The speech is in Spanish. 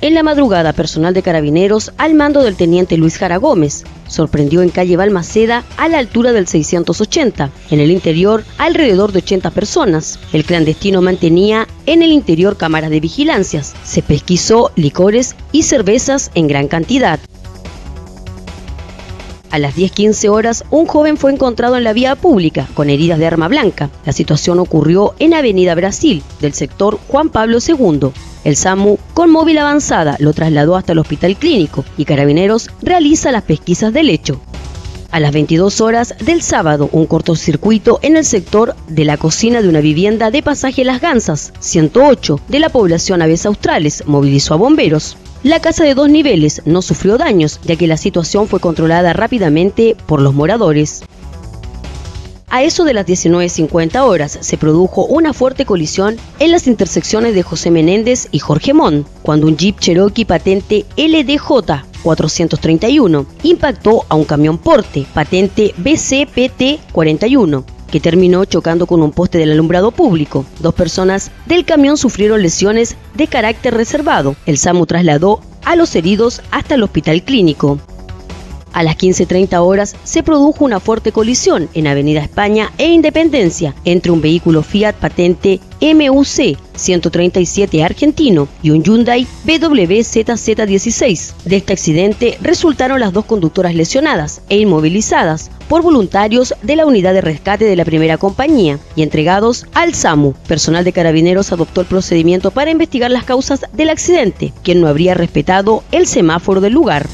En la madrugada, personal de carabineros al mando del teniente Luis Jara Gómez sorprendió en calle Balmaceda a la altura del 680. En el interior, alrededor de 80 personas. El clandestino mantenía en el interior cámaras de vigilancias. Se pesquisó licores y cervezas en gran cantidad. A las 10.15 horas, un joven fue encontrado en la vía pública con heridas de arma blanca. La situación ocurrió en Avenida Brasil, del sector Juan Pablo II. El SAMU, con móvil avanzada, lo trasladó hasta el hospital clínico y Carabineros realiza las pesquisas del hecho. A las 22 horas del sábado, un cortocircuito en el sector de la cocina de una vivienda de pasaje Las Gansas, 108, de la población Aves Australes, movilizó a bomberos. La casa de dos niveles no sufrió daños, ya que la situación fue controlada rápidamente por los moradores. A eso de las 19.50 horas se produjo una fuerte colisión en las intersecciones de José Menéndez y Jorge Mon, cuando un Jeep Cherokee patente LDJ 431 impactó a un camión porte patente BCPT 41 que terminó chocando con un poste del alumbrado público. Dos personas del camión sufrieron lesiones de carácter reservado. El SAMU trasladó a los heridos hasta el hospital clínico. A las 15.30 horas se produjo una fuerte colisión en Avenida España e Independencia entre un vehículo Fiat patente MUC 137 argentino y un Hyundai BWZZ16. De este accidente resultaron las dos conductoras lesionadas e inmovilizadas por voluntarios de la unidad de rescate de la primera compañía y entregados al SAMU. Personal de carabineros adoptó el procedimiento para investigar las causas del accidente, quien no habría respetado el semáforo del lugar.